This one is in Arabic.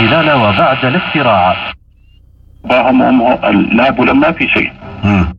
الاغتيال وبعد الافتراء باهم امه لا ابو ما في شيء. مم.